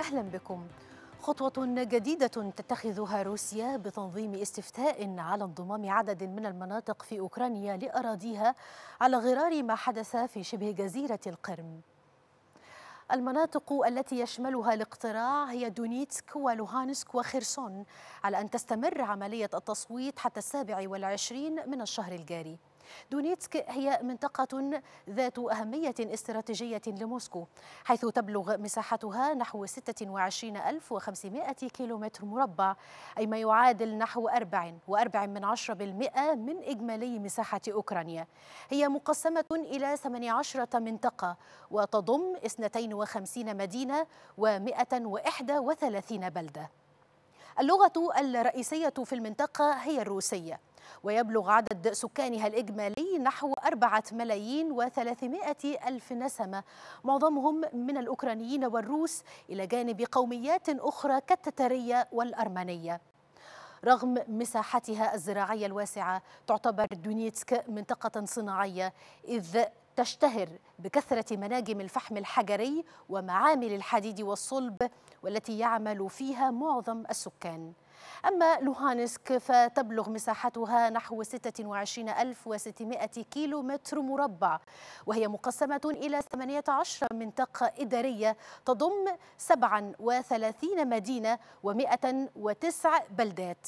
أهلا بكم. خطوة جديدة تتخذها روسيا بتنظيم استفتاء على انضمام عدد من المناطق في أوكرانيا لأراضيها على غرار ما حدث في شبه جزيرة القرم. المناطق التي يشملها الاقتراع هي دونيتسك ولوهانسك وخرسون على أن تستمر عملية التصويت حتى السابع والعشرين من الشهر الجاري. دونيتسك هي منطقة ذات أهمية استراتيجية لموسكو حيث تبلغ مساحتها نحو 26500 كيلومتر مربع أي ما يعادل نحو 4.4 من عشرة بالمئة من إجمالي مساحة أوكرانيا. هي مقسمة إلى 18 منطقة وتضم 52 مدينة و131 بلدة. اللغة الرئيسية في المنطقة هي الروسية. ويبلغ عدد سكانها الإجمالي نحو أربعة ملايين وثلاثمائة ألف نسمة. معظمهم من الأوكرانيين والروس إلى جانب قوميات أخرى كالتتارية والأرمنية. رغم مساحتها الزراعية الواسعة تعتبر دونيتسك منطقة صناعية إذ تشتهر بكثرة مناجم الفحم الحجري ومعامل الحديد والصلب والتي يعمل فيها معظم السكان. أما لوهانسك فتبلغ مساحتها نحو 26600 كيلو متر مربع وهي مقسمة إلى 18 منطقة إدارية تضم 37 مدينة و109 بلدات.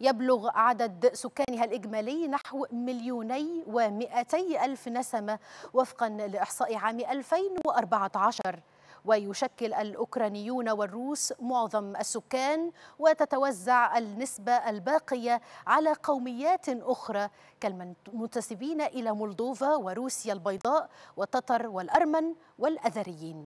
يبلغ عدد سكانها الإجمالي نحو مليوني ومئتي ألف نسمة وفقا لإحصاء عام 2014 ويشكل الأوكرانيون والروس معظم السكان وتتوزع النسبة الباقية على قوميات أخرى كالمنتسبين إلى مولدوفا وروسيا البيضاء والتتر والأرمن والأذريين.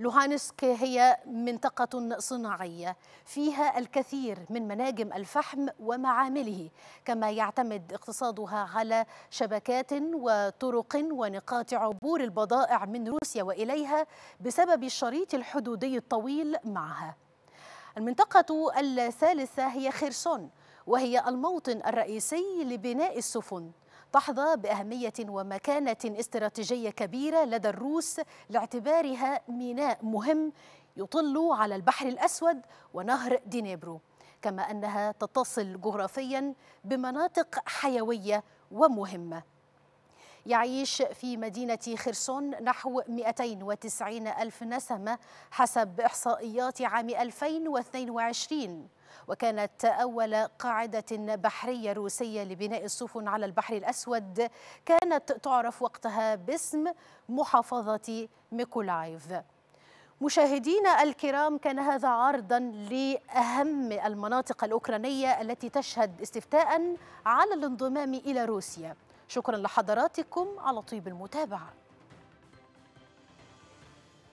لوهانسك هي منطقة صناعية فيها الكثير من مناجم الفحم ومعامله كما يعتمد اقتصادها على شبكات وطرق ونقاط عبور البضائع من روسيا وإليها بسبب الشريط الحدودي الطويل معها. المنطقة الثالثة هي خرسون وهي الموطن الرئيسي لبناء السفن. تحظى بأهمية ومكانة استراتيجية كبيرة لدى الروس لاعتبارها ميناء مهم يطل على البحر الأسود ونهر دينيبرو كما أنها تتصل جغرافيا بمناطق حيوية ومهمة. يعيش في مدينة خرسون نحو 290 ألف نسمة حسب إحصائيات عام 2022 وكانت أول قاعدة بحرية روسية لبناء السفن على البحر الأسود كانت تعرف وقتها باسم محافظة ميكولايف. مشاهدينا الكرام كان هذا عرضا لأهم المناطق الأوكرانية التي تشهد استفتاء على الانضمام إلى روسيا. شكرا لحضراتكم على طيب المتابعة.